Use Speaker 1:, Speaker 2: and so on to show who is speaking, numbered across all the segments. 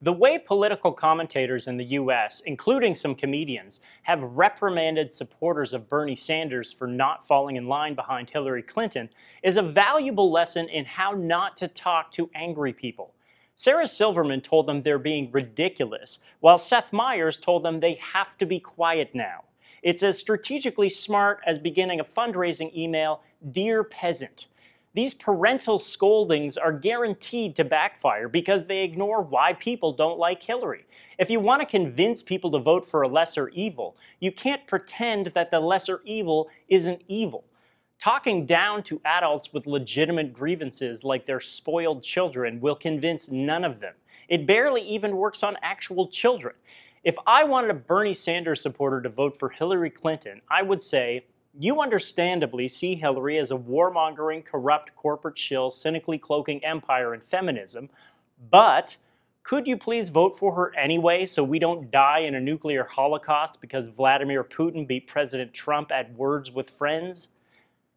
Speaker 1: The way political commentators in the US, including some comedians, have reprimanded supporters of Bernie Sanders for not falling in line behind Hillary Clinton is a valuable lesson in how not to talk to angry people. Sarah Silverman told them they're being ridiculous, while Seth Meyers told them they have to be quiet now. It's as strategically smart as beginning a fundraising email, Dear Peasant. These parental scoldings are guaranteed to backfire because they ignore why people don't like Hillary. If you want to convince people to vote for a lesser evil, you can't pretend that the lesser evil isn't evil. Talking down to adults with legitimate grievances like they're spoiled children will convince none of them. It barely even works on actual children. If I wanted a Bernie Sanders supporter to vote for Hillary Clinton, I would say, you understandably see Hillary as a warmongering, corrupt corporate shill, cynically cloaking empire and feminism, but could you please vote for her anyway so we don't die in a nuclear holocaust because Vladimir Putin beat President Trump at Words with Friends?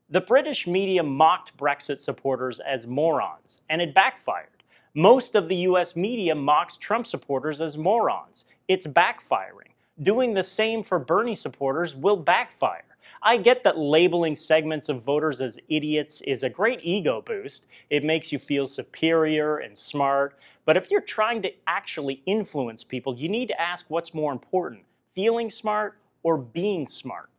Speaker 1: The British media mocked Brexit supporters as morons, and it backfired. Most of the US media mocks Trump supporters as morons. It's backfiring. Doing the same for Bernie supporters will backfire. I get that labeling segments of voters as idiots is a great ego boost. It makes you feel superior and smart. But if you're trying to actually influence people, you need to ask what's more important, feeling smart or being smart.